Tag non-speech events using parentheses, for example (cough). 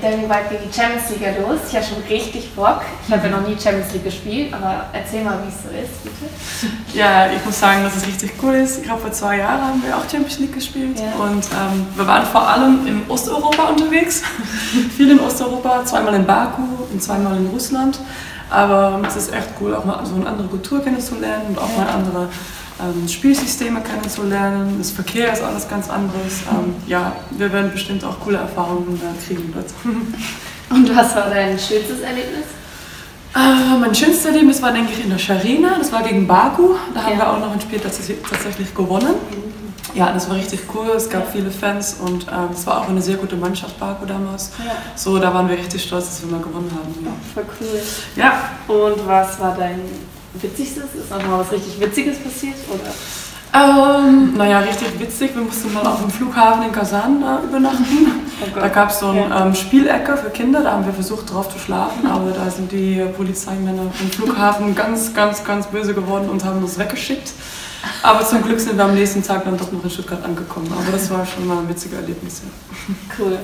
dann bald geht die Champions League los. Ich habe schon richtig Bock. Ich habe ja noch nie Champions League gespielt, aber erzähl mal, wie es so ist, bitte. (laughs) Ja, ich muss sagen, dass es richtig cool ist. Ich glaube, vor zwei Jahren haben wir auch Champions League gespielt ja. und ähm, wir waren vor allem in Osteuropa unterwegs. (laughs) Viel in Osteuropa, zweimal in Baku und zweimal in Russland. Aber es ist echt cool, auch mal so eine andere Kultur kennenzulernen und auch ja. mal andere ähm, Spielsysteme kennenzulernen. Das Verkehr ist alles ganz anderes. Ähm, ja, wir werden bestimmt auch coole Erfahrungen äh, kriegen dort. (laughs) Und was war dein schönstes Erlebnis? Äh, mein schönstes Erlebnis war, denke ich, in der Scharina. Das war gegen Baku. Da haben ja. wir auch noch ein Spiel tatsächlich gewonnen. Ja, das war richtig cool. Es gab viele Fans und ähm, es war auch eine sehr gute Mannschaft Baku damals. Ja. So, da waren wir richtig stolz, dass wir mal gewonnen haben. Ja. Voll cool. Ja. Und was war dein witzigstes? Ist noch mal was richtig Witziges passiert? Oder? Ähm, naja, richtig witzig. Wir mussten mal auf dem Flughafen in Kasan äh, übernachten. Oh da gab es so ein ja. ähm, Spielecke für Kinder, da haben wir versucht drauf zu schlafen, aber da sind die Polizeimänner vom Flughafen ganz, ganz, ganz böse geworden und haben uns weggeschickt. Aber zum Glück sind wir am nächsten Tag dann doch noch in Stuttgart angekommen. Aber das war schon mal ein witziges Erlebnis. Ja. Cool.